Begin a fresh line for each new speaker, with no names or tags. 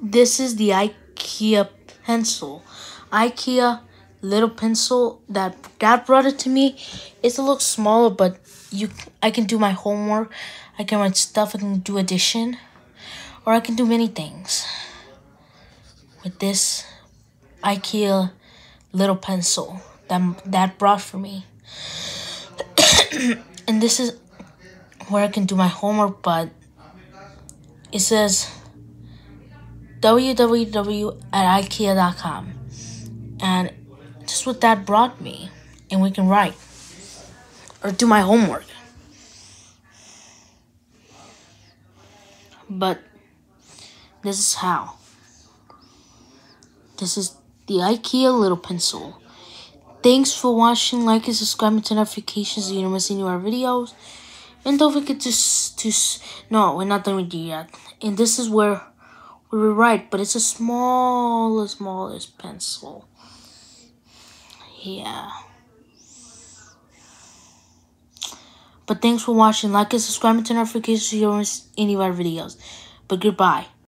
this is the IKEA pencil. IKEA little pencil that dad brought it to me. It's a little smaller, but you I can do my homework. I can write stuff. I can do addition, or I can do many things with this IKEA little pencil that dad brought for me. and this is where I can do my homework, but it says www at ikea.com. And just what that brought me. And we can write or do my homework. But this is how. This is the IKEA little pencil. Thanks for watching, like and subscribe to notifications so you don't miss any of our videos. And don't forget to, to, no, we're not done with you yet. And this is where were right, but it's a small, smallest pencil. Yeah. But thanks for watching. Like and subscribe to turn notifications so you don't miss any of our videos. But goodbye.